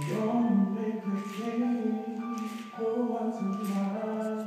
Don't make a change. For what's in